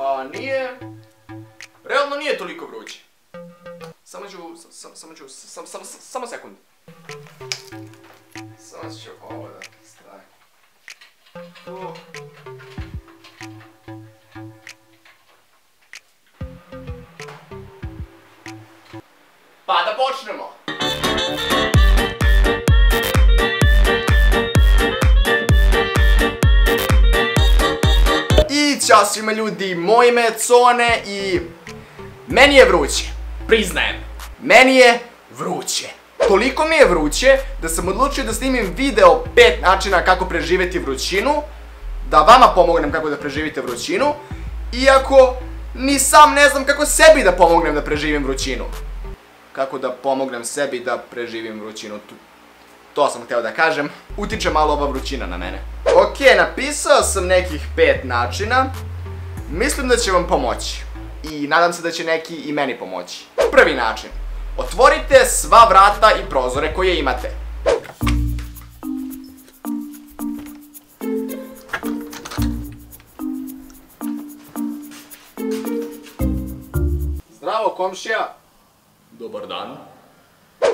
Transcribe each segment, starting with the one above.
Pa nije... Realno nije toliko vruće. Samo ću, sam, samo ću, sam, sam, samo sekund. Samo ću ovo da stavim. Tu. Pa da počnemo! Ćao svima ljudi, moje ime je Cone i... Meni je vruće, priznajem. Meni je vruće. Toliko mi je vruće da sam odlučio da snimim video pet načina kako preživjeti vrućinu. Da vama pomognem kako da preživite vrućinu. Iako ni sam ne znam kako sebi da pomognem da preživim vrućinu. Kako da pomognem sebi da preživim vrućinu. To sam htio da kažem. Utiče malo ova vrućina na mene. Ok, napisao sam nekih pet načina. Mislim da će vam pomoći. I nadam se da će neki i meni pomoći. Prvi način. Otvorite sva vrata i prozore koje imate. Zdravo komšija. Dobar dan.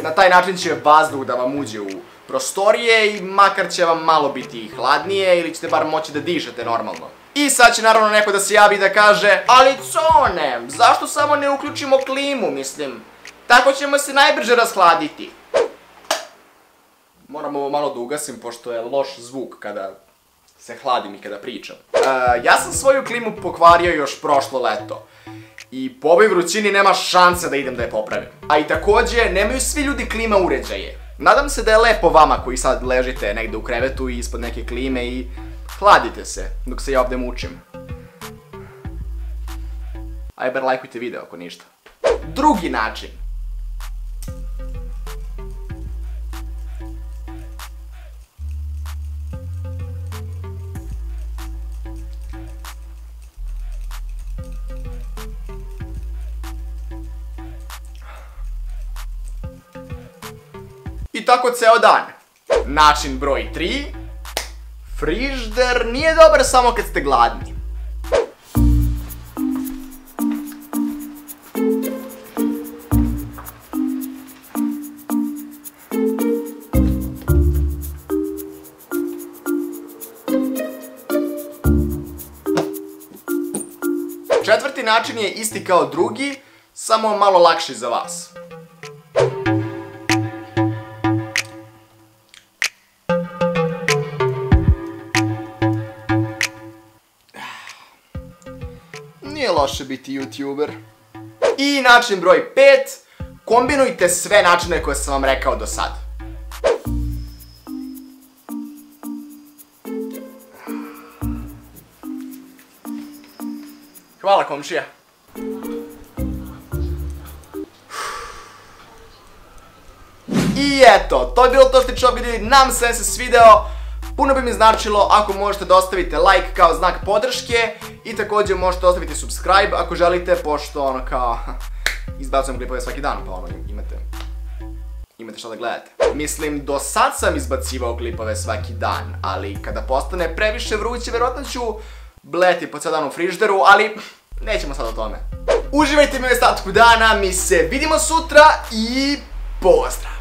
Na taj način će vazduh da vam uđe u prostorije i makar će vam malo biti hladnije ili ćete bar moći da dišete normalno. I sad će naravno neko da se javi da kaže Ali Cone, zašto samo ne uključimo klimu, mislim? Tako ćemo se najbrže rashladiti. Moram ovo malo da ugasim pošto je loš zvuk kada se hladim i kada pričam. E, ja sam svoju klimu pokvario još prošlo leto. I po ovoj vrućini nema šanse da idem da je popravim. A i takođe, nemaju svi ljudi klima uređaje. Nadam se da je lepo vama koji sad ležite negde u krevetu i ispod neke klime i hladite se dok se ja ovde mučim. Aj bar lajkujte video ako ništa. Drugi način. I tako ceo dan. Način broj 3. Frižder nije dobar samo kad ste gladni. Četvrti način je isti kao drugi, samo malo lakši za vas. Loše biti youtuber. I način broj 5. Kombinujte sve načine koje sam vam rekao do sad. Hvala komšija. I eto, to je bilo to što će ovdje vidjeti, nam se se svideo. Puno bi mi značilo ako možete da ostavite like kao znak podrške i također možete ostaviti subscribe ako želite, pošto ono kao izbacujem klipove svaki dan, pa ono imate imate šta da gledate. Mislim, do sad sam izbacivao klipove svaki dan, ali kada postane previše vruće, verovatno ću bleti po cijel dan u frižderu, ali nećemo sad o tome. Uživajte mi u ostatku dana, mi se vidimo sutra i pozdrav!